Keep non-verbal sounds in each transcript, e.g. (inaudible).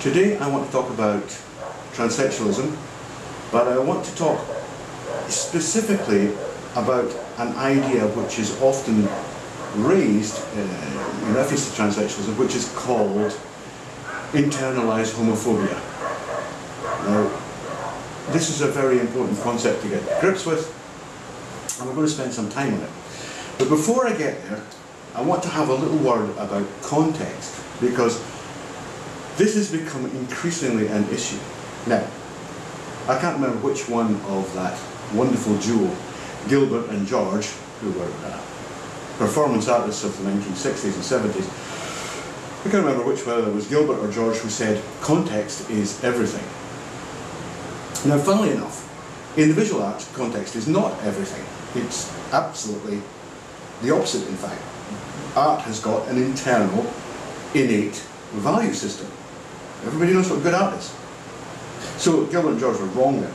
Today I want to talk about transsexualism, but I want to talk specifically about an idea which is often raised uh, in reference to transsexualism, which is called internalized homophobia. Now, this is a very important concept to get to grips with, and we're going to spend some time on it. But before I get there, I want to have a little word about context, because this has become increasingly an issue. Now, I can't remember which one of that wonderful duo, Gilbert and George, who were uh, performance artists of the 1960s and 70s, I can't remember which, whether it was Gilbert or George who said, context is everything. Now, funnily enough, in the visual arts, context is not everything. It's absolutely the opposite, in fact. Art has got an internal, innate value system. Everybody knows what good art is. So Gilbert and George were wrong there.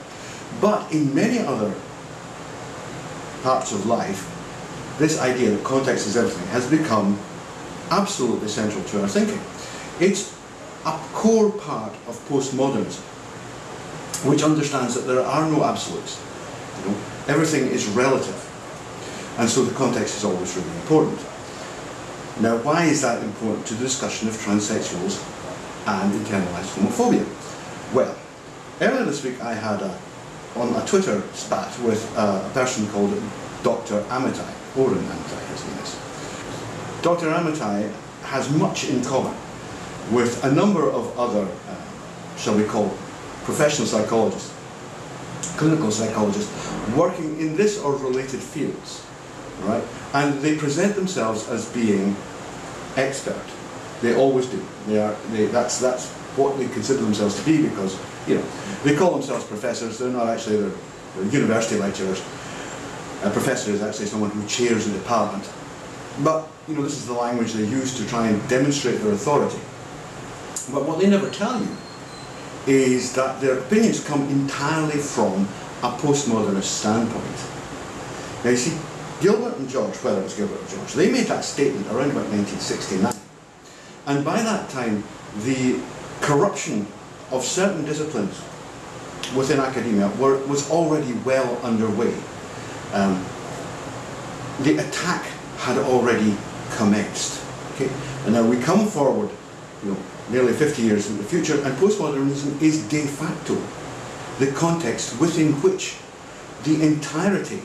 But in many other parts of life, this idea that context is everything has become absolutely central to our thinking. It's a core part of postmodernism, which understands that there are no absolutes. You know, everything is relative, and so the context is always really important. Now, why is that important to the discussion of transsexuals and internalized homophobia? Well, earlier this week I had a, on a Twitter spat with a person called Dr. Amitay, Oren Amitay, his name is. Dr. Amitay has much in common with a number of other, uh, shall we call, professional psychologists, clinical psychologists, working in this or related fields, right? And they present themselves as being expert. They always do. They are. They, that's that's what they consider themselves to be because you know they call themselves professors. They're not actually they're, they're university lecturers. A professor is actually someone who chairs a department but, you know, this is the language they use to try and demonstrate their authority. But what they never tell you is that their opinions come entirely from a postmodernist standpoint. Now you see, Gilbert and George, whether it was Gilbert or George, they made that statement around about 1969. And by that time, the corruption of certain disciplines within academia were, was already well underway. Um, the attack had already commenced. Okay? And now we come forward, you know, nearly 50 years in the future, and postmodernism is de facto the context within which the entirety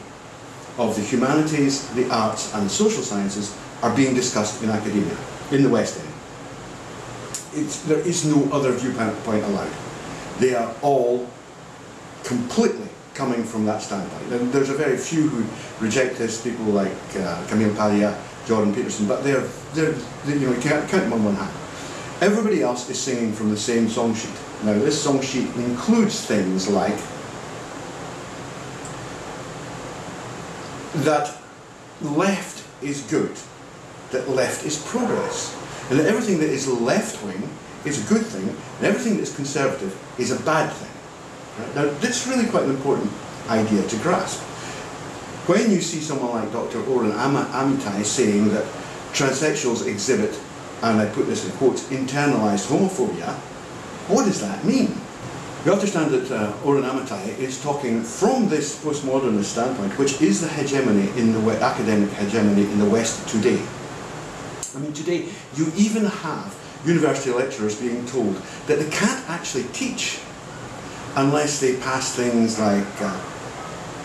of the humanities, the arts, and the social sciences are being discussed in academia, in the West End. There is no other viewpoint allowed. They are all completely coming from that standpoint. And there's a very few who reject this, people like uh, Camille Paglia, Jordan Peterson, but they're, they're, they, you know, you can't count them on one hand. Everybody else is singing from the same song sheet. Now this song sheet includes things like that left is good, that left is progress, and that everything that is left-wing is a good thing, and everything that is conservative is a bad thing. Now, this is really quite an important idea to grasp. When you see someone like Dr. Oren Amitay saying that transsexuals exhibit, and I put this in quotes, internalized homophobia, what does that mean? You understand that uh, Oren Amitay is talking from this postmodernist standpoint, which is the hegemony in the academic hegemony in the West today. I mean, today you even have university lecturers being told that they can't actually teach unless they pass things like uh,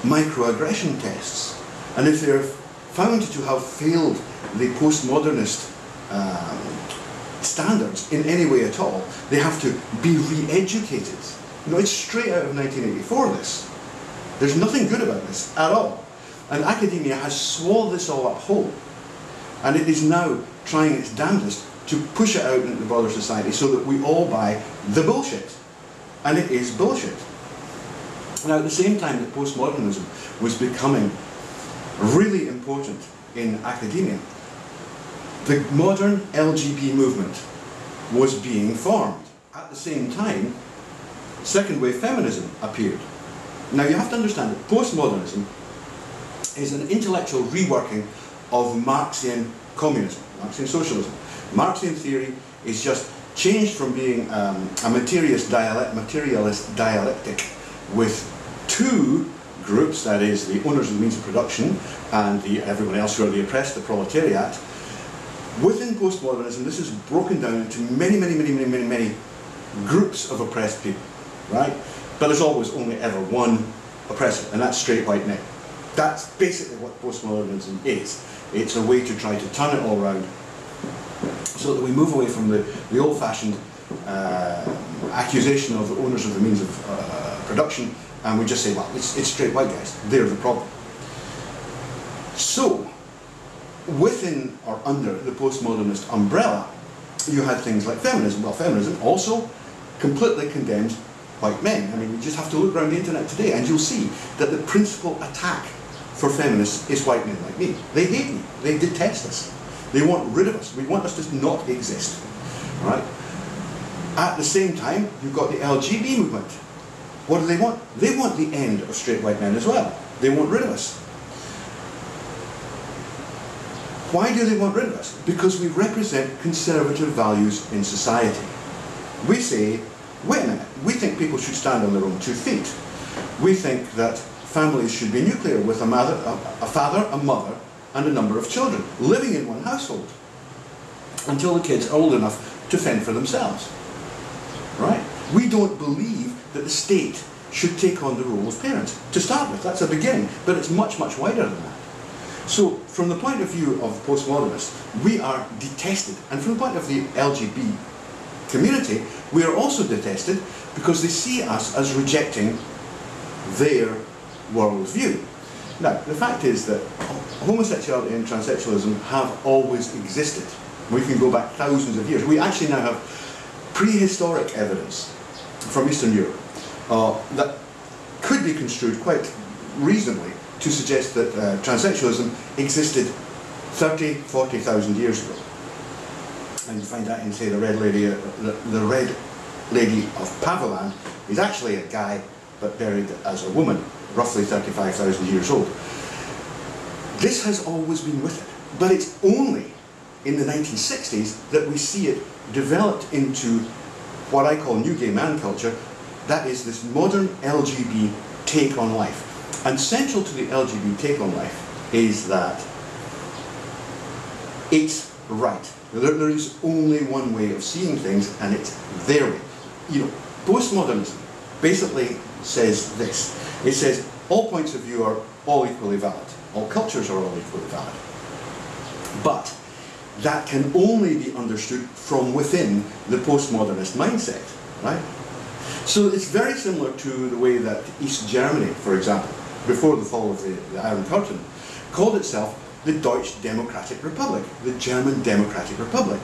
microaggression tests. And if they're found to have failed the postmodernist um, standards in any way at all, they have to be re-educated. You know, it's straight out of 1984, this. There's nothing good about this at all. And academia has swallowed this all up whole. And it is now trying its damnedest to push it out into the broader society so that we all buy the bullshit and it is bullshit. Now, at the same time that postmodernism was becoming really important in academia, the modern LGB movement was being formed. At the same time, second wave feminism appeared. Now, you have to understand that postmodernism is an intellectual reworking of Marxian communism, Marxian socialism. Marxian theory is just changed from being um, a materialist, dialect, materialist dialectic with two groups, that is the owners of the means of production and the, everyone else who are the oppressed, the proletariat, within postmodernism this is broken down into many, many, many, many, many, many groups of oppressed people, right? But there's always only ever one oppressor, and that's straight white men. That's basically what postmodernism is. It's a way to try to turn it all around so that we move away from the, the old-fashioned uh, accusation of the owners of the means of uh, production and we just say, well, it's, it's straight white guys. They're the problem. So, within or under the postmodernist umbrella, you had things like feminism. Well, feminism also completely condemns white men. I mean, you just have to look around the internet today and you'll see that the principal attack for feminists is white men like me. They hate me. They detest us. They want rid of us. We want us to not exist. Right? At the same time, you've got the LGB movement. What do they want? They want the end of straight white men as well. They want rid of us. Why do they want rid of us? Because we represent conservative values in society. We say, wait a minute, we think people should stand on their own two feet. We think that families should be nuclear with a, mother, a, a father, a mother, and a number of children living in one household until the kids are old enough to fend for themselves. Right? We don't believe that the state should take on the role of parents. To start with, that's a beginning, but it's much, much wider than that. So, from the point of view of postmodernists, we are detested. And from the point of the LGB community, we are also detested because they see us as rejecting their worldview. Now, the fact is that homosexuality and transsexualism have always existed. We can go back thousands of years. We actually now have prehistoric evidence from Eastern Europe uh, that could be construed quite reasonably to suggest that uh, transsexualism existed 30, 40,000 years ago. And you find that in, say, the Red Lady, uh, the, the Red Lady of Paviland is actually a guy, but buried as a woman, roughly 35,000 years old. This has always been with it, but it's only in the 1960s that we see it developed into what I call new gay man culture, that is this modern LGB take on life. And central to the LGB take on life is that it's right. There, there is only one way of seeing things, and it's their way. You know, postmodernism basically says this. It says all points of view are all equally valid. All cultures are all equally valid. But that can only be understood from within the postmodernist mindset, right? So it's very similar to the way that East Germany, for example, before the fall of the, the Iron Curtain, called itself the Deutsche Democratic Republic, the German Democratic Republic.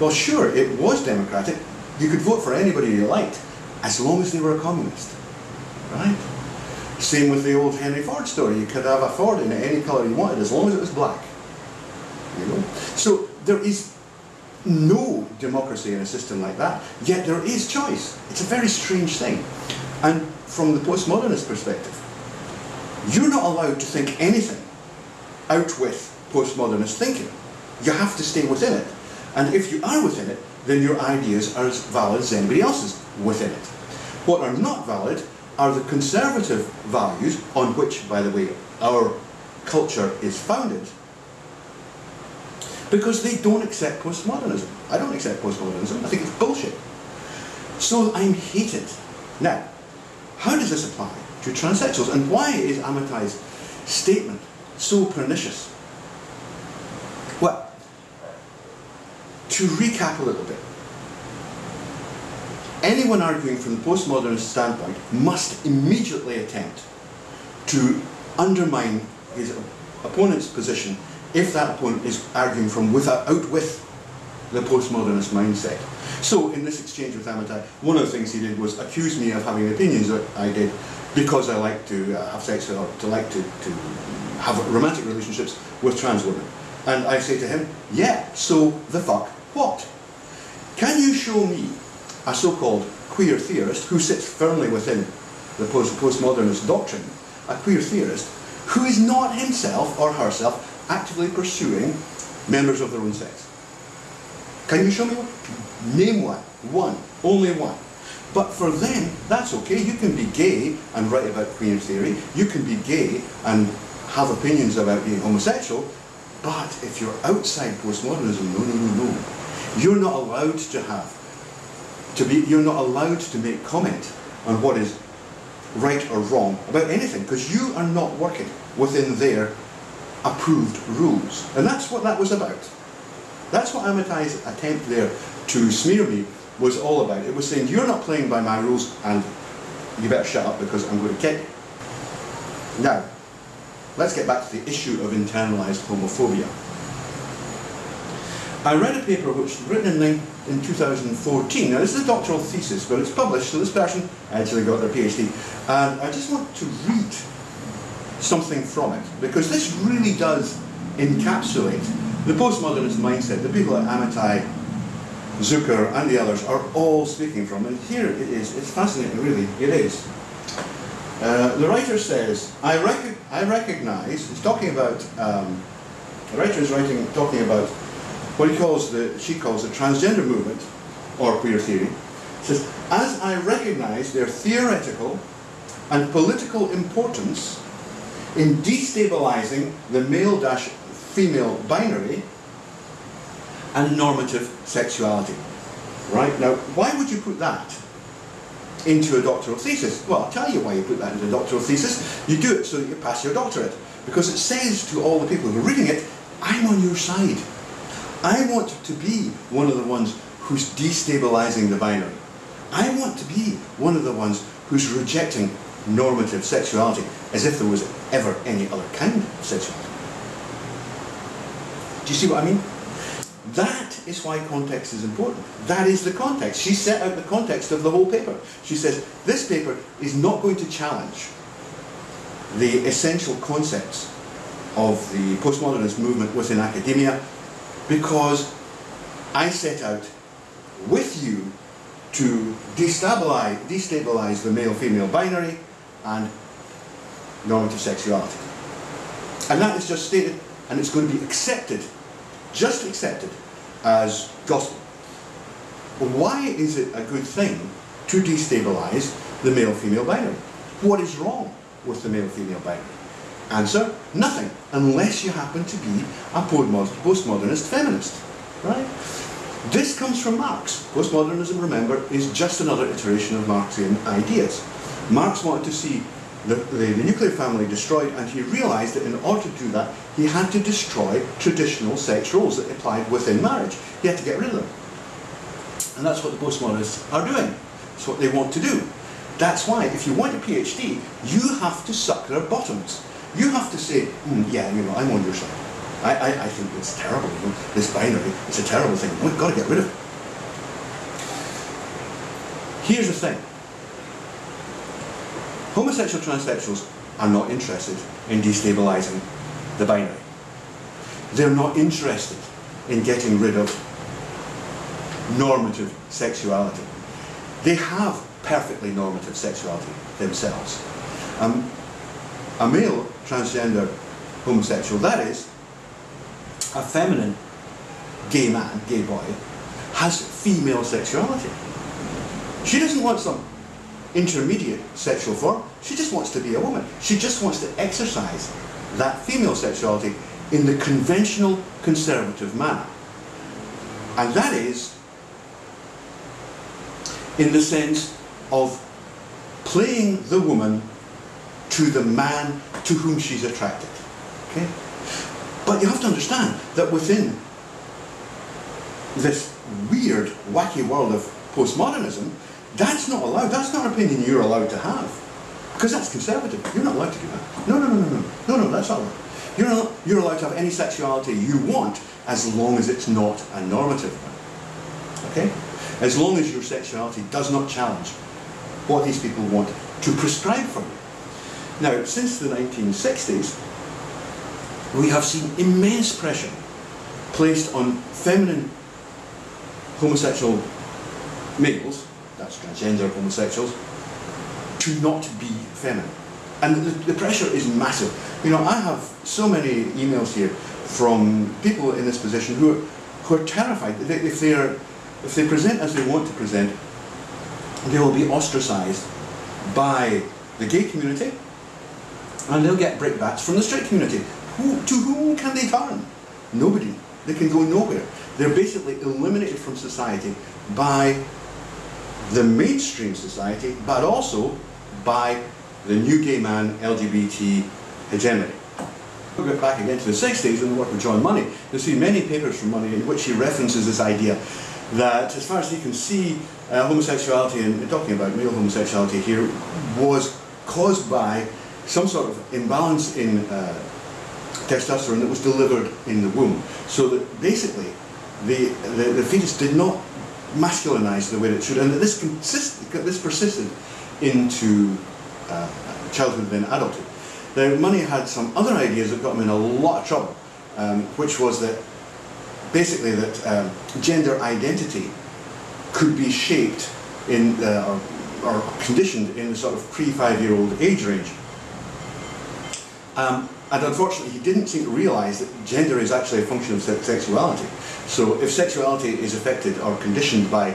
Well, sure, it was democratic. You could vote for anybody you liked, as long as they were a communist, right? Same with the old Henry Ford story. You could have a Ford in any colour you wanted, as long as it was black. You know? So there is no democracy in a system like that, yet there is choice. It's a very strange thing. And from the postmodernist perspective, you're not allowed to think anything out with postmodernist thinking. You have to stay within it. And if you are within it, then your ideas are as valid as anybody else's within it. What are not valid are the conservative values on which, by the way, our culture is founded, because they don't accept postmodernism. I don't accept postmodernism. I think it's bullshit. So I'm hated. Now, how does this apply to transsexuals? And why is Amitay's statement so pernicious? Well, to recap a little bit, anyone arguing from the postmodernist standpoint must immediately attempt to undermine his opponent's position if that opponent is arguing from without, out with the postmodernist mindset. So in this exchange with Amitay, one of the things he did was accuse me of having opinions that I did because I like to uh, have sex or to like to, to have romantic relationships with trans women. And I say to him, yeah, so the fuck what? Can you show me a so-called queer theorist who sits firmly within the post postmodernist doctrine, a queer theorist, who is not himself or herself actively pursuing members of their own sex. Can you show me one? Name one. One. Only one. But for them, that's okay. You can be gay and write about queer theory. You can be gay and have opinions about being homosexual. But if you're outside postmodernism, no, no, no, no. You're not allowed to have, to be, you're not allowed to make comment on what is right or wrong about anything because you are not working within their approved rules. And that's what that was about. That's what Amitay's attempt there to smear me was all about. It was saying, you're not playing by my rules and you better shut up because I'm going to kick. Now, let's get back to the issue of internalized homophobia. I read a paper which was written in, in 2014. Now, this is a doctoral thesis, but it's published, so this person actually got their PhD. And I just want to read something from it, because this really does encapsulate the postmodernist mindset. The people at Amitay, Zucker, and the others are all speaking from. And here it is. It's fascinating, really. It is. Uh, the writer says, I, rec I recognize, he's talking about, um, the writer is writing, talking about what he calls the, she calls the transgender movement, or queer theory, says, as I recognize their theoretical and political importance in destabilizing the male-female binary and normative sexuality. Right? Now, why would you put that into a doctoral thesis? Well, I'll tell you why you put that into a doctoral thesis. You do it so that you pass your doctorate. Because it says to all the people who are reading it, I'm on your side. I want to be one of the ones who's destabilizing the binary. I want to be one of the ones who's rejecting normative sexuality as if there was ever any other kind of sexuality. Do you see what I mean? That is why context is important. That is the context. She set out the context of the whole paper. She says, this paper is not going to challenge the essential concepts of the postmodernist movement within academia because I set out with you to destabilize, destabilize the male-female binary and normative sexuality. And that is just stated, and it's going to be accepted, just accepted, as gospel. Why is it a good thing to destabilize the male-female binary? What is wrong with the male-female binary? Answer, nothing, unless you happen to be a postmodernist feminist, right? This comes from Marx. Postmodernism, remember, is just another iteration of Marxian ideas. Marx wanted to see the, the, the, nuclear family destroyed and he realized that in order to do that he had to destroy traditional sex roles that applied within marriage. He had to get rid of them. And that's what the postmodernists are doing. It's what they want to do. That's why if you want a PhD, you have to suck their bottoms. You have to say, mm, yeah, you know, I'm on your side. I, I, I think it's terrible, you know, this binary, it's a terrible thing. We've got to get rid of it. Here's the thing. Homosexual transsexuals are not interested in destabilizing the binary. They're not interested in getting rid of normative sexuality. They have perfectly normative sexuality themselves. Um, a male transgender homosexual, that is, a feminine gay man, gay boy, has female sexuality. She doesn't want some intermediate sexual form. She just wants to be a woman. She just wants to exercise that female sexuality in the conventional conservative manner. And that is in the sense of playing the woman to the man to whom she's attracted. Okay? But you have to understand that within this weird, wacky world of postmodernism, that's not allowed. That's not an opinion you're allowed to have. Because that's conservative. You're not allowed to do that. No, no, no, no, no. No, no, that's not allowed. You're, not, you're allowed to have any sexuality you want as long as it's not a normative one. Okay? As long as your sexuality does not challenge what these people want to prescribe for you. Now, since the 1960s, we have seen immense pressure placed on feminine homosexual males, that's transgender homosexuals, to not be feminine. And the, the, pressure is massive. You know, I have so many emails here from people in this position who, who are terrified. that If they, are, if they present as they want to present, they will be ostracized by the gay community and they'll get brickbats from the straight community. Who, to whom can they turn? Nobody. They can go nowhere. They're basically eliminated from society by the mainstream society, but also by the new gay man LGBT hegemony. We'll get back again to the 60s and the work of John Money. You'll see many papers from Money in which he references this idea that, as far as he can see, uh, homosexuality, and talking about male homosexuality here, was caused by some sort of imbalance in uh, testosterone that was delivered in the womb. So that basically, the, the, the fetus did not masculinize the way it should, and that this, consist, this persisted into uh, childhood and adulthood. Now, Money had some other ideas that got him in a lot of trouble, um, which was that basically that um, gender identity could be shaped in uh, or, or, conditioned in the sort of pre-five-year-old age range. Um, and unfortunately, he didn't seem to realise that gender is actually a function of sexuality. So if sexuality is affected or conditioned by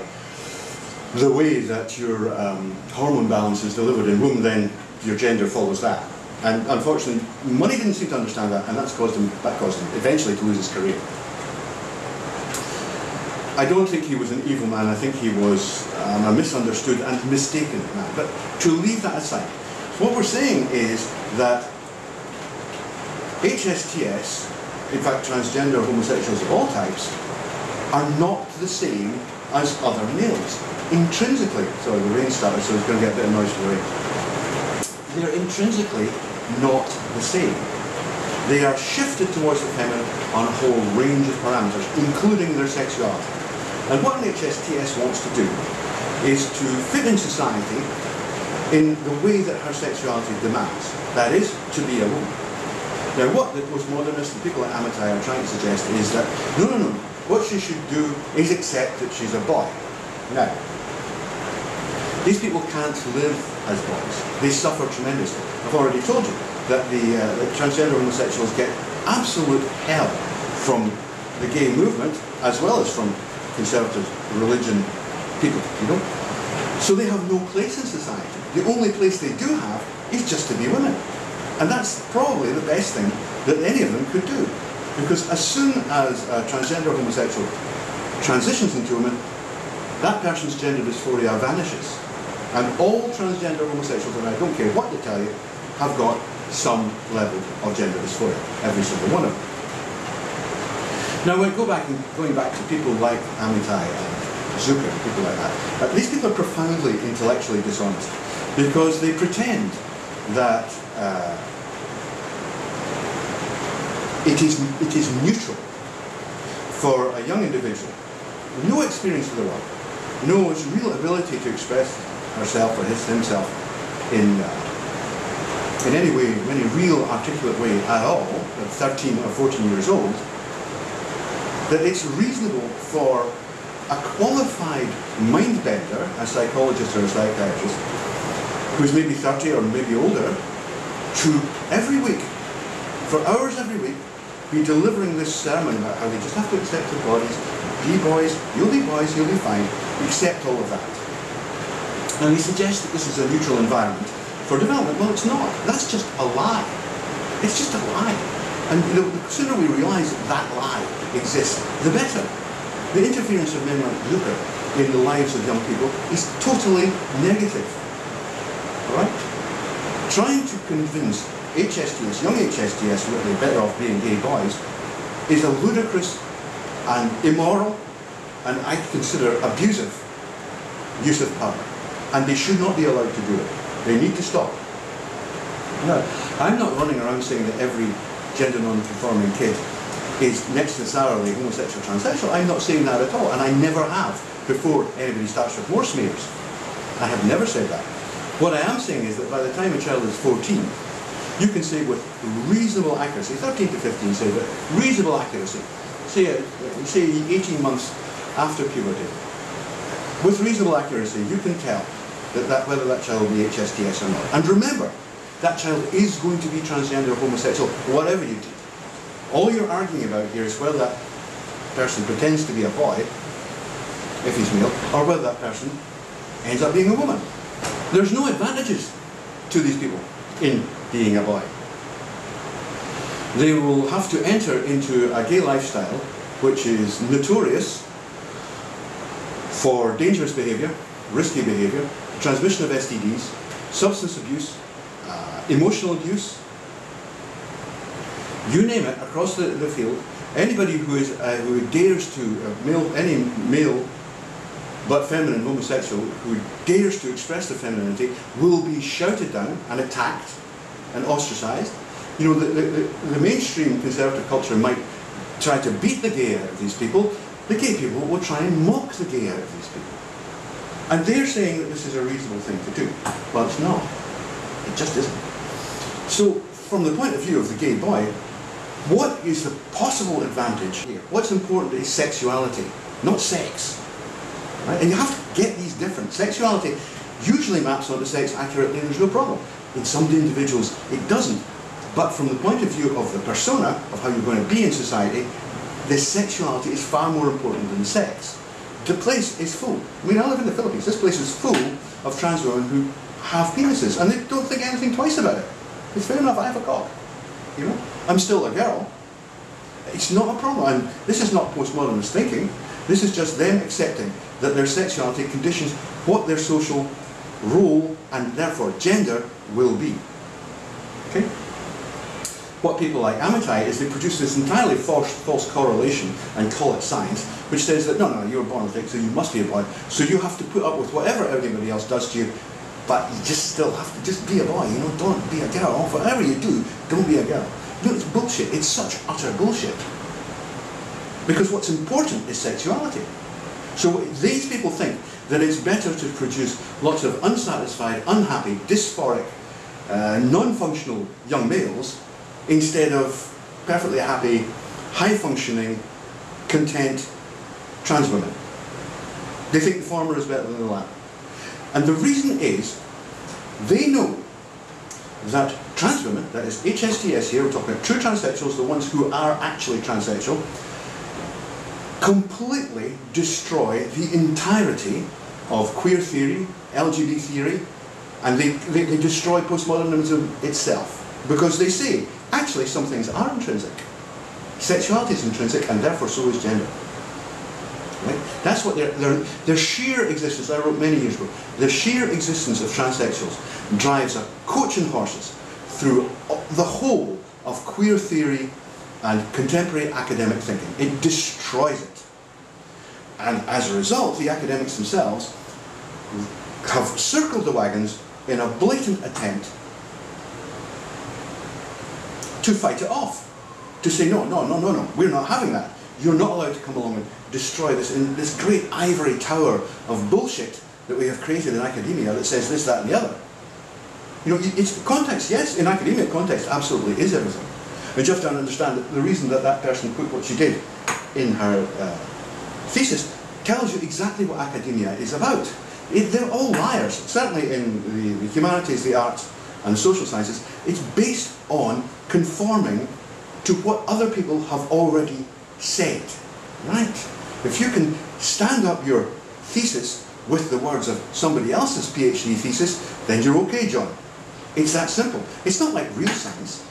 the way that your um, hormone balance is delivered in womb, then your gender follows that. And unfortunately, Money didn't seem to understand that, and that's caused him, that caused him eventually to lose his career. I don't think he was an evil man, I think he was um, a misunderstood and mistaken man. But to leave that aside, what we're saying is that HSTS, in fact transgender homosexuals of all types, are not the same as other males. Intrinsically, sorry the rain started so it's going to get a bit of noise rain. They're intrinsically not the same. They are shifted towards the feminine on a whole range of parameters, including their sexuality. And what an HSTS wants to do is to fit in society in the way that her sexuality demands. That is, to be a woman. Now what the postmodernists and people like Amitay are trying to suggest is that, no, no, no, what she should do is accept that she's a boy. Now, these people can't live as boys. They suffer tremendously. I've already told you that the, uh, the transgender homosexuals get absolute hell from the gay movement as well as from conservative religion people, you know? So they have no place in society. The only place they do have is just to be women. And that's probably the best thing that any of them could do. Because as soon as a transgender homosexual transitions into a woman, that person's gender dysphoria vanishes. And all transgender homosexuals, and I don't care what they tell you, have got some level of gender dysphoria, every single one of them. Now, when go back and going back to people like Amitay and Zucker, people like that, these people are profoundly intellectually dishonest because they pretend that uh, it is, it is neutral for a young individual, no experience of the world, no real ability to express herself or his, himself in, uh, in any way, in any real articulate way at all, at 13 or 14 years old, that it's reasonable for a qualified mind bender, a psychologist or a psychiatrist, who's maybe 30 or maybe older, to every week, for hours every week, be delivering this sermon about how they just have to accept their bodies, be boys, you'll be boys, you'll be fine, accept all of that. And he suggests that this is a neutral environment for development. Well, it's not. That's just a lie. It's just a lie. And the sooner we realise that that lie exists, the better. The interference of men like Zucker in the lives of young people is totally negative. Right? Trying to convince HSTS, young HSTS, they're better off being gay boys, is a ludicrous and immoral and I consider abusive use of power. And they should not be allowed to do it. They need to stop. Now, I'm not running around saying that every gender non-conforming kid is necessarily homosexual transsexual. I'm not saying that at all, and I never have before anybody starts with more smears. I have never said that. What I am saying is that by the time a child is 14, you can say with reasonable accuracy, 13 to 15 say, but reasonable accuracy, say, uh, say 18 months after puberty, with reasonable accuracy, you can tell that, that whether that child will be HSTS or not. And remember, that child is going to be transgender or homosexual, whatever you do. All you're arguing about here is whether that person pretends to be a boy, if he's male, or whether that person ends up being a woman. There's no advantages to these people in being a boy. They will have to enter into a gay lifestyle which is notorious for dangerous behaviour, risky behaviour, transmission of STDs, substance abuse, uh, emotional abuse, you name it, across the, the field, anybody who is uh, who dares to uh, male any male but feminine homosexual who dares to express their femininity will be shouted down and attacked and ostracized. You know, the, the, the mainstream conservative culture might try to beat the gay out of these people. The gay people will try and mock the gay out of these people. And they're saying that this is a reasonable thing to do. Well, it's not. It just isn't. So, from the point of view of the gay boy, what is the possible advantage here? What's important is sexuality, not sex. Right? And you have to get these different. Sexuality usually maps onto sex accurately and there's no problem. In some individuals it doesn't. But from the point of view of the persona, of how you're going to be in society, the sexuality is far more important than sex. The place is full. I mean, I live in the Philippines. This place is full of trans women who have penises and they don't think anything twice about it. It's fair enough, I have a cock. You know? I'm still a girl. It's not a problem. And this is not postmodernist thinking. This is just them accepting that their sexuality conditions what their social role and therefore gender will be. Okay? What people like Amitay is they produce this entirely false, false correlation and call it science, which says that no, no, you're born with it, so you must be a boy. So you have to put up with whatever everybody else does to you, but you just still have to just be a boy, you know, don't be a girl. Whatever you do, don't be a girl. No, it's bullshit. It's such utter bullshit. Because what's important is sexuality. So these people think that it's better to produce lots of unsatisfied, unhappy, dysphoric, uh, non-functional young males instead of perfectly happy, high-functioning, content trans women. They think the former is better than the latter. And the reason is, they know that trans women, that is HSTS here, we're talking about true transsexuals, the ones who are actually transsexual, completely destroy the entirety of queer theory, LGBT theory, and they, they, they destroy postmodernism itself. Because they say, actually some things are intrinsic. Sexuality is intrinsic, and therefore so is gender. Right? That's what their, their, their sheer existence, I wrote many years ago, the sheer existence of transsexuals drives a coach and horses through the whole of queer theory and contemporary academic thinking. It destroys it. And as a result, the academics themselves have circled the wagons in a blatant attempt to fight it off. To say, no, no, no, no, no, we're not having that. You're not allowed to come along and destroy this, in this great ivory tower of bullshit that we have created in academia that says this, that and the other. You know, it's context, yes, in academia context absolutely is everything. You have to understand that the reason that that person put what she did in her uh, thesis tells you exactly what academia is about. It, they're all liars, certainly in the, the humanities, the arts and the social sciences. It's based on conforming to what other people have already said. Right? If you can stand up your thesis with the words of somebody else's PhD thesis, then you're okay, John. It's that simple. It's not like real science.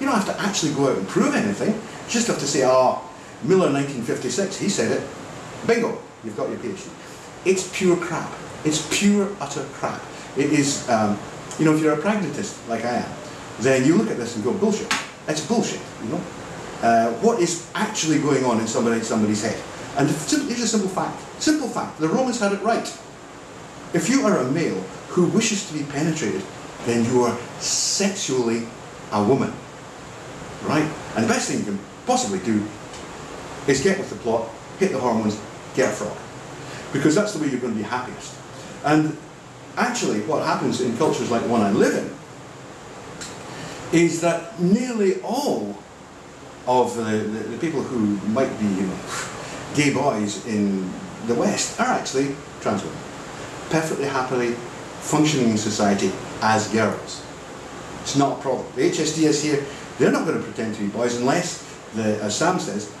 You don't have to actually go out and prove anything. You just have to say, ah, oh, Miller 1956, he said it. Bingo, you've got your PhD. It's pure crap. It's pure, utter crap. It is, um, you know, if you're a pragmatist, like I am, then you look at this and go, bullshit. It's bullshit, you know. Uh, what is actually going on in somebody, somebody's head? And here's a simple fact. Simple fact. The Romans had it right. If you are a male who wishes to be penetrated, then you are sexually a woman. Right? And the best thing you can possibly do is get with the plot, hit the hormones, get a frog. Because that's the way you're going to be happiest. And actually what happens in cultures like the one I live in is that nearly all of the, the, the people who might be you know, gay boys in the West are actually trans women. Perfectly happily functioning in society as girls. It's not a problem. The HSTS here, they're not going to pretend to be boys unless, the, as Sam says,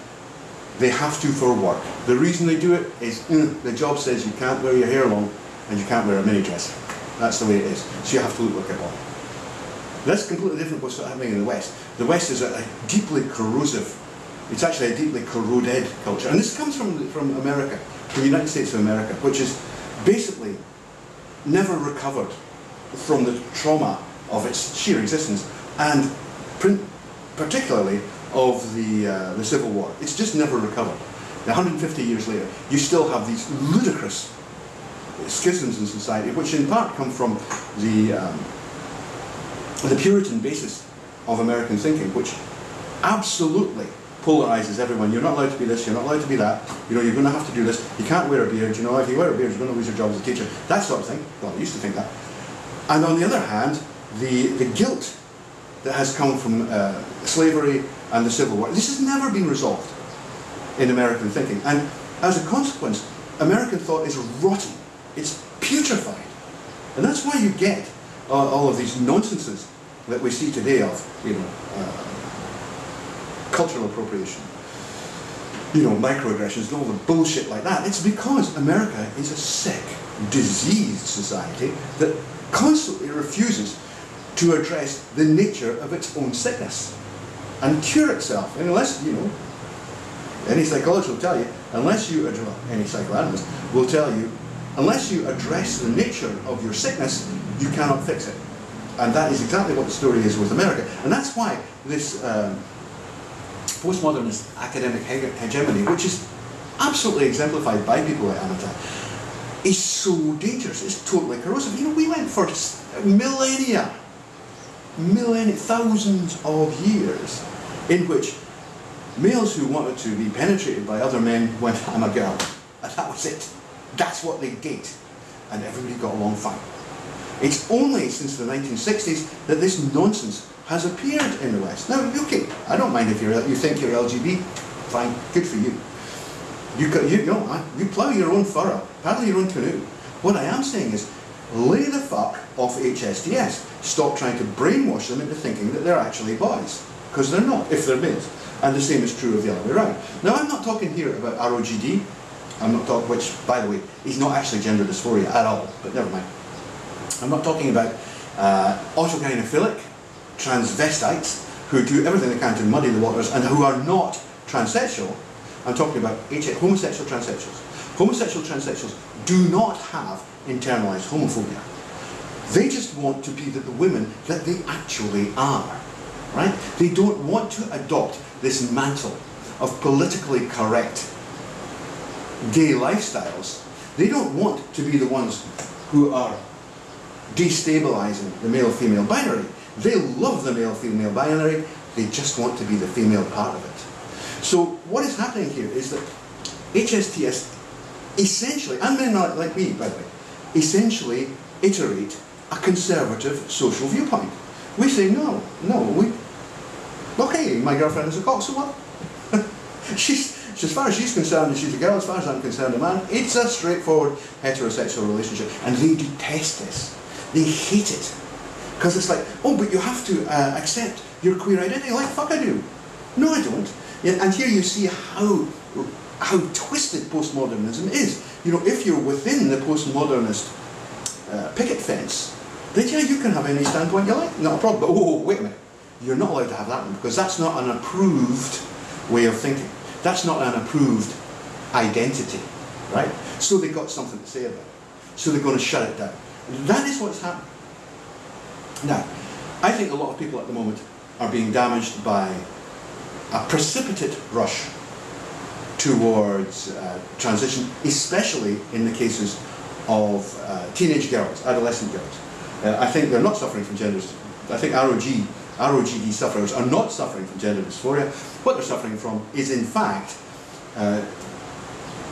They have to for work. The reason they do it is mm, the job says you can't wear your hair long and you can't wear a mini dress. That's the way it is. So you have to look like a boy. That's completely different what's happening in the West. The West is a, a deeply corrosive, it's actually a deeply corroded culture. And this comes from, from America, from the United States of America, which is basically never recovered from the trauma of its sheer existence and particularly of the, uh, the Civil War. It's just never recovered. 150 years later, you still have these ludicrous schisms in society, which in part come from the, um, the Puritan basis of American thinking, which absolutely polarizes everyone. You're not allowed to be this, you're not allowed to be that, you know, you're going to have to do this, you can't wear a beard, you know, if you wear a beard, you're going to lose your job as a teacher, that sort of thing. Well, I used to think that. And on the other hand, the, the guilt that has come from uh, slavery and the Civil War, this has never been resolved in American thinking. And as a consequence, American thought is rotten it's putrefied. And that's why you get uh, all of these nonsenses that we see today of, you know, uh, cultural appropriation, you know, microaggressions and all the bullshit like that. It's because America is a sick, diseased society that constantly refuses to address the nature of its own sickness and cure itself. And unless, you know, any psychologist will tell you, unless you, address, any psychoanalyst will tell you unless you address the nature of your sickness, you cannot fix it. And that is exactly what the story is with America. And that's why this um, postmodernist academic hegemony, which is absolutely exemplified by people like Amita, is so dangerous. It's totally corrosive. You know, we went for millennia, millennia, thousands of years in which males who wanted to be penetrated by other men went, I'm a girl. And that was it. That's what they did. And everybody got along fine. It's only since the 1960s that this nonsense has appeared in the West. Now, okay, I don't mind if you're, you think you're LGBT, fine, good for you. You, you, you know, you plough your own furrow, paddle your own canoe. What I am saying is, lay the fuck off HSTS. Stop trying to brainwash them into thinking that they're actually boys. Because they're not, if they're males. And the same is true of the other way around. Now, I'm not talking here about ROGD. I'm not talking, which, by the way, is not actually gender dysphoria at all, but never mind. I'm not talking about uh, autogynephilic transvestites who do everything they can to muddy the waters and who are not transsexual. I'm talking about homosexual transsexuals. Homosexual transsexuals do not have internalized homophobia. They just want to be the, the women that they actually are. Right? They don't want to adopt this mantle of politically correct gay lifestyles, they don't want to be the ones who are destabilizing the male-female binary. They love the male-female binary, they just want to be the female part of it. So what is happening here is that HSTS essentially, and men are not like me, by the way, essentially iterate a conservative social viewpoint. We say, no, no, we, okay, my girlfriend is a cock, so what? (laughs) She's, as far as she's concerned, she's a girl, as far as I'm concerned, a man, it's a straightforward heterosexual relationship. And they detest this. They hate it. Because it's like, oh, but you have to uh, accept your queer identity. Like, fuck I do. No, I don't. And here you see how, how twisted postmodernism is. You know, if you're within the postmodernist uh, picket fence, then yeah, you can have any standpoint you like, not a problem. But oh, wait a minute, you're not allowed to have that one because that's not an approved way of thinking. That's not an approved identity, right? So they've got something to say about it. So they're going to shut it down. That is what's happening. Now, I think a lot of people at the moment are being damaged by a precipitate rush towards uh, transition, especially in the cases of uh, teenage girls, adolescent girls. Uh, I think they're not suffering from gender. Dysphoria. I think ROG ROGD sufferers are not suffering from gender dysphoria. What they're suffering from is in fact uh,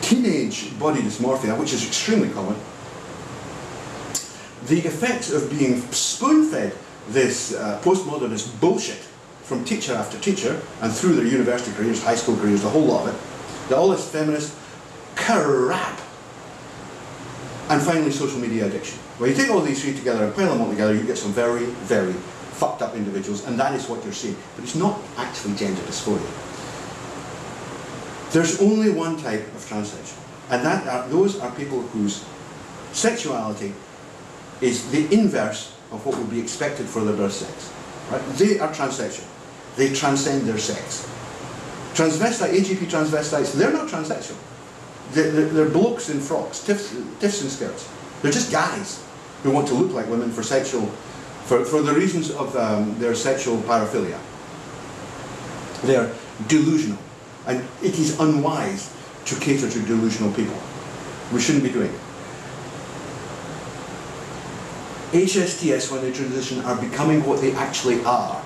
teenage body dysmorphia, which is extremely common. The effects of being spoon-fed this uh, postmodernist bullshit from teacher after teacher and through their university careers, high school careers, the whole lot of it, the, all this feminist crap. And finally, social media addiction. When you take all these three together and pile them all together, you get some very, very fucked up individuals, and that is what you're seeing. But it's not actually gender dysphoria. There's only one type of transsexual, and that are, those are people whose sexuality is the inverse of what would be expected for their birth sex. Right? They are transsexual. They transcend their sex. Transvestite, AGP transvestites, they're not transsexual. They're, they're, they're blokes in frocks, tiffs, tiffs and skirts. They're just guys who want to look like women for sexual, for, for the reasons of um, their sexual paraphilia. They're delusional. And it is unwise to cater to delusional people. We shouldn't be doing it. HSTS, when they transition, are becoming what they actually are.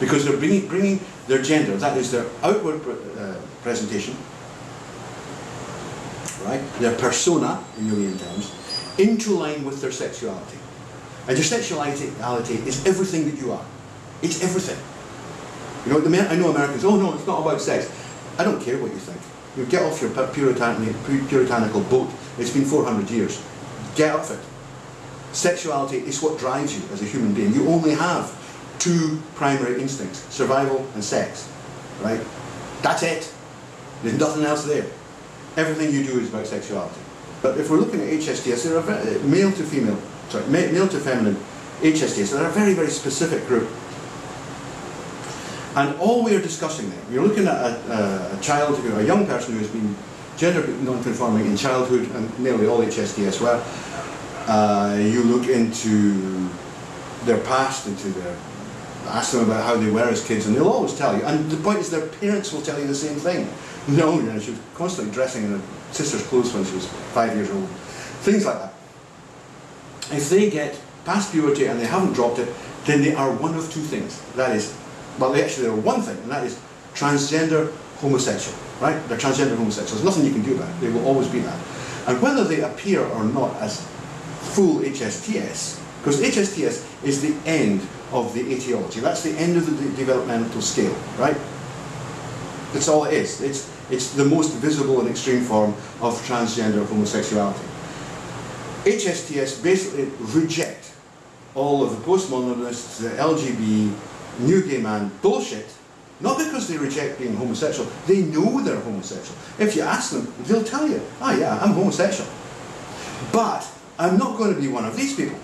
Because they're bringing, bringing their gender, that is their outward uh, presentation, right, their persona, in Jungian terms, into line with their sexuality. And your sexuality is everything that you are. It's everything. You know, the I know Americans, oh no, it's not about sex. I don't care what you think. You get off your puritanical boat. It's been 400 years. Get off it. Sexuality is what drives you as a human being. You only have two primary instincts, survival and sex. Right? That's it. There's nothing else there. Everything you do is about sexuality. But if we're looking at HSTS, they're a male to female, sorry, male to feminine HSTS. They're a very, very specific group. And all we are discussing there, you're looking at a, a, child, a young person who has been gender non-conforming in childhood, and nearly all HSTS were. Uh, you look into their past, into their, ask them about how they were as kids, and they'll always tell you. And the point is, their parents will tell you the same thing. (laughs) No, you know, she was constantly dressing in her sister's clothes when she was five years old. Things like that. If they get past puberty and they haven't dropped it, then they are one of two things. That is well, they actually are one thing, and that is transgender homosexual, right? They're transgender homosexuals. There's nothing you can do about it. They will always be that. And whether they appear or not as full HSTS, because HSTS is the end of the etiology. That's the end of the developmental scale, right? That's all it is. It's, it's the most visible and extreme form of transgender homosexuality. HSTS basically reject all of the postmodernists, the LGB, new gay man bullshit, not because they reject being homosexual, they know they're homosexual. If you ask them, they'll tell you, oh yeah, I'm homosexual. But I'm not going to be one of these people.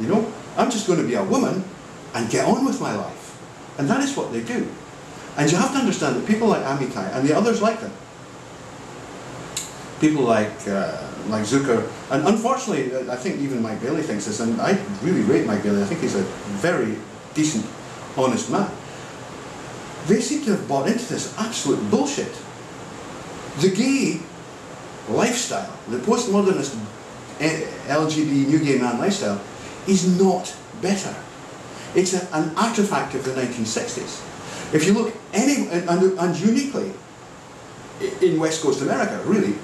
You know, I'm just going to be a woman and get on with my life. And that is what they do. And you have to understand that people like Amitay and the others like them, people like uh, like Zucker, and unfortunately, I think even Mike Bailey thinks this, and I really rate Mike Bailey. I think he's a very decent honest man. They seem to have bought into this absolute bullshit. The gay lifestyle, the postmodernist eh, LGBT new gay man lifestyle, is not better. It's a, an artifact of the 1960s. If you look any, and, and uniquely in West Coast America, really,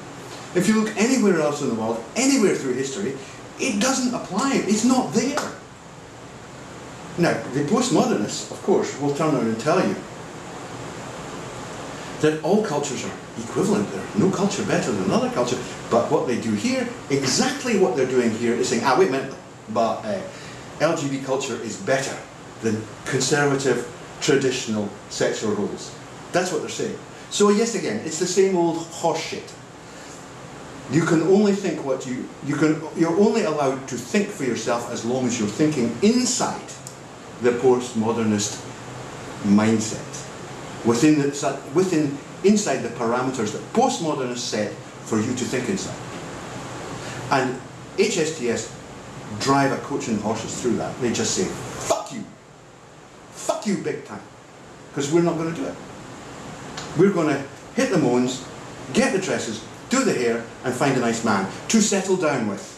if you look anywhere else in the world, anywhere through history, it doesn't apply. It's not there. Now, the postmodernists, of course, will turn around and tell you that all cultures are equivalent. There's no culture better than another culture. But what they do here, exactly what they're doing here is saying, ah, wait a minute, but uh, LGBT culture is better than conservative, traditional sexual roles. That's what they're saying. So yes, again, it's the same old horseshit. You can only think what you, you can, you're only allowed to think for yourself as long as you're thinking inside the postmodernist mindset. Within, the, within inside the parameters that postmodernists set for you to think inside. And HSTS drive a coach horses through that. They just say, fuck you. Fuck you big time. Because we're not going to do it. We're going to hit the moons, get the dresses, do the hair, and find a nice man to settle down with.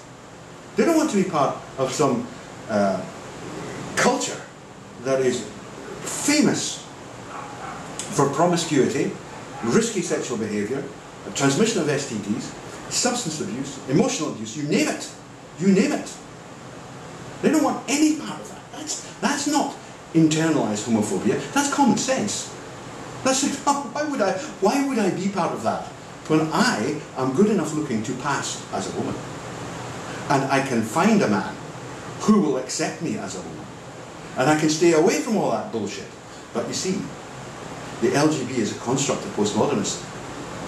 They don't want to be part of some uh, culture that is famous for promiscuity, risky sexual behaviour, transmission of STDs, substance abuse, emotional abuse, you name it. You name it. They don't want any part of that. That's, that's not internalized homophobia, that's common sense. That's (laughs) why would I why would I be part of that when I am good enough looking to pass as a woman? And I can find a man who will accept me as a woman. And I can stay away from all that bullshit. But you see, the LGB is a construct of postmodernism.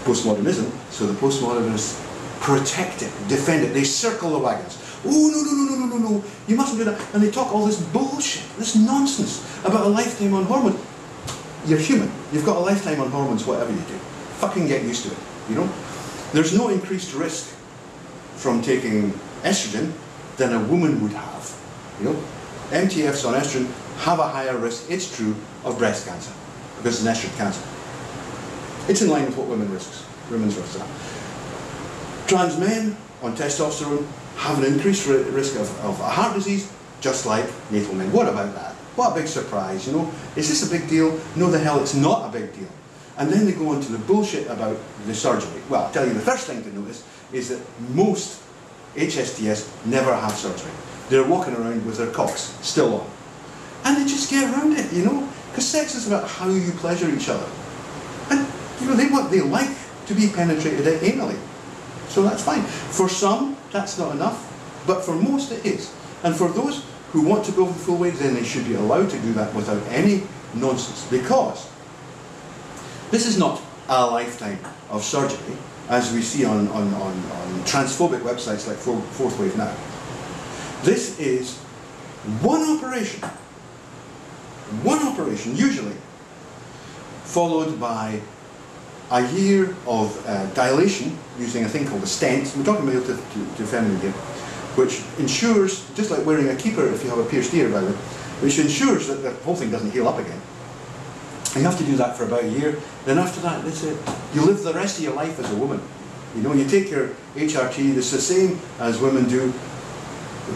postmodernism, so the postmodernists protect it, defend it, they circle the wagons. Oh, no, no, no, no, no, no, no, you mustn't do that. And they talk all this bullshit, this nonsense about a lifetime on hormones. You're human. You've got a lifetime on hormones, whatever you do. Fucking get used to it, you know? There's no increased risk from taking estrogen than a woman would have. You know? MTFs on estrogen have a higher risk, it's true, of breast cancer, because it's an estrogen cancer. It's in line with what women risks, women's risks are. Trans men on testosterone have an increased risk of, of heart disease, just like natal men. What about that? What a big surprise, you know? Is this a big deal? No, the hell, it's not a big deal. And then they go on to the bullshit about the surgery. Well, I'll tell you, the first thing to notice is that most HSTS never have surgery. They're walking around with their cocks still on. And they just get around it, you know? Because sex is about how you pleasure each other. And, you know, they want, they like to be penetrated anally. So that's fine. For some, that's not enough. But for most, it is. And for those who want to go the full way, then they should be allowed to do that without any nonsense. Because this is not a lifetime of surgery, as we see on, on, on, on transphobic websites like Fourth Wave Now. This is one operation, one operation usually, followed by a year of uh, dilation using a thing called a stent. We're talking male to, to, to feminine here, which ensures, just like wearing a keeper if you have a pierced ear, by the way, which ensures that the whole thing doesn't heal up again. You have to do that for about a year. Then after that, that's it. You live the rest of your life as a woman. You know, you take your HRT, it's the same as women do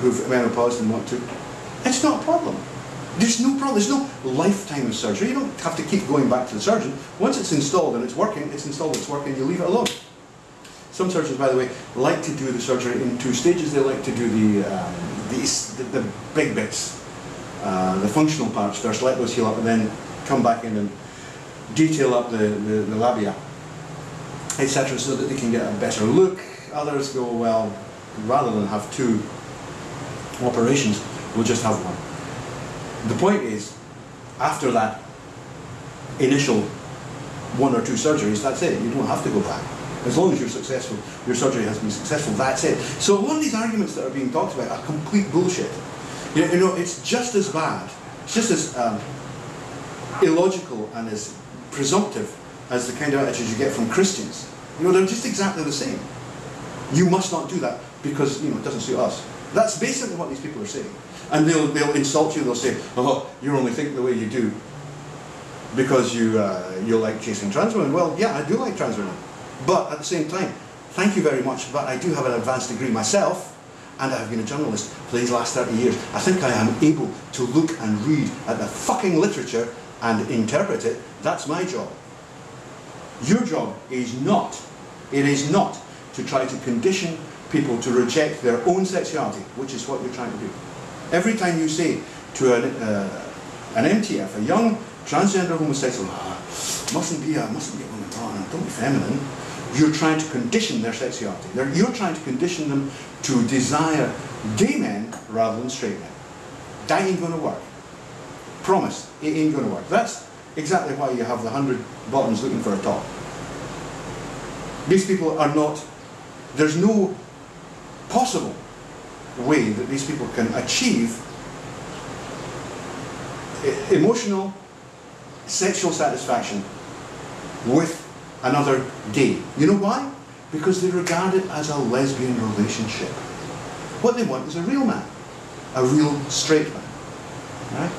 who've menopause and want to. It's not a problem. There's no problem. There's no lifetime of surgery. You don't have to keep going back to the surgeon. Once it's installed and it's working, it's installed, it's working, you leave it alone. Some surgeons, by the way, like to do the surgery in two stages. They like to do the, um, the, the, big bits, uh, the functional parts first, let those heal up, and then come back in and detail up the, the, the labia, etc., so that they can get a better look. Others go, well, rather than have two operations, we'll just have one. The point is, after that initial one or two surgeries, that's it. You don't have to go back. As long as you're successful, your surgery has been successful, that's it. So a lot of these arguments that are being talked about are complete bullshit. You know, you know it's just as bad, it's just as um, illogical and as presumptive as the kind of attitudes you get from Christians. You know, they're just exactly the same. You must not do that because, you know, it doesn't suit us. That's basically what these people are saying. And they'll, they'll insult you, they'll say, oh, you only think the way you do because you, uh, you like chasing trans women. Well, yeah, I do like trans women. But at the same time, thank you very much, but I do have an advanced degree myself, and I've been a journalist for these last 30 years. I think I am able to look and read at the fucking literature and interpret it. That's my job. Your job is not, it is not to try to condition people to reject their own sexuality, which is what you're trying to do. Every time you say to an, uh, an MTF, a young transgender homosexual, ah, mustn't be a, mustn't be a woman, oh, don't be feminine, you're trying to condition their sexuality. They're, you're trying to condition them to desire gay men rather than straight men. That ain't going to work. Promise, it ain't going to work. That's exactly why you have the hundred buttons looking for a top. These people are not, there's no possible way that these people can achieve emotional, sexual satisfaction with another gay. You know why? Because they regard it as a lesbian relationship. What they want is a real man, a real straight man. Right?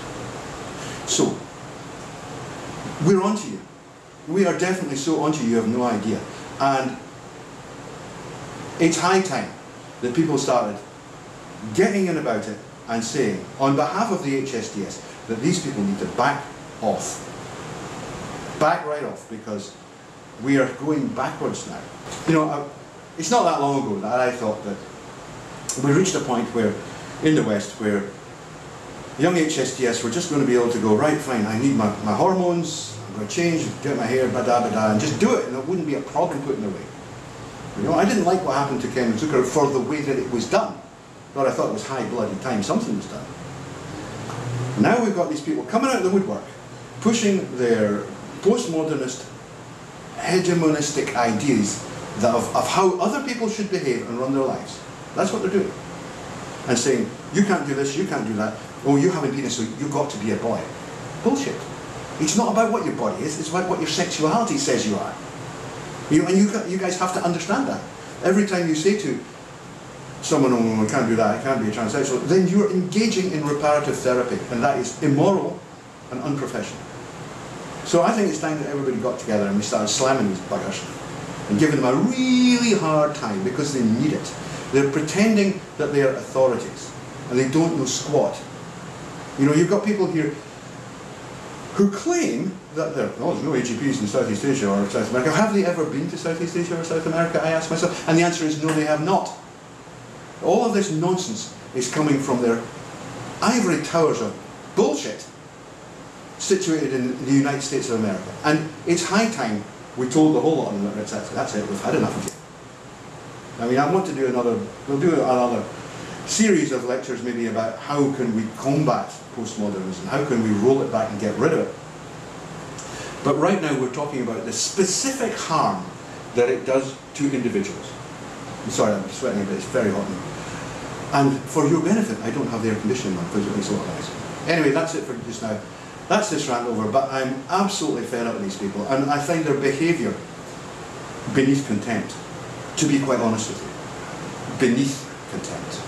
So, we're onto you. We are definitely so onto you, you have no idea. And it's high time that people started getting in about it and saying, on behalf of the HSTS, that these people need to back off. Back right off, because we are going backwards now. You know, uh, it's not that long ago that I thought that we reached a point where, in the West, where young HSTS were just going to be able to go, right, fine, I need my, my hormones, I'm going to change, get my hair, bada bada, and just do it, and it wouldn't be a problem put in the way. You know, I didn't like what happened to Kenneth Zucker for the way that it was done, but I thought it was high bloody time something was done. Now we've got these people coming out of the woodwork, pushing their postmodernist hegemonistic ideas of, of how other people should behave and run their lives. That's what they're doing. And saying, you can't do this, you can't do that. Oh, you haven't been, so you've got to be a boy. Bullshit. It's not about what your body is, it's about what your sexuality says you are. You, and you, you guys have to understand that. Every time you say to someone, oh, I can't do that, I can't be a transsexual, then you're engaging in reparative therapy, and that is immoral and unprofessional. So I think it's time that everybody got together and we started slamming these buggers and giving them a really hard time because they need it. They're pretending that they are authorities and they don't know squat. You know, you've got people here who claim that there, oh, there's no AGPs in Southeast Asia or South America. Have they ever been to Southeast Asia or South America, I ask myself? And the answer is no, they have not. All of this nonsense is coming from their ivory towers of bullshit situated in the United States of America. And it's high time we told the whole lot of them that that's, it, we've had enough of. I mean, I want to do another, we'll do another series of lectures maybe about how can we combat postmodernism, how can we roll it back and get rid of it. But right now we're talking about the specific harm that it does to individuals. I'm sorry, I'm sweating a bit, it's very hot And for your benefit, I don't have the air conditioning on because it makes a. Anyway, that's it for just now. That's this rant over, but I'm absolutely fed up with these people, and I find their behaviour beneath contempt, to be quite honest with you. Beneath contempt.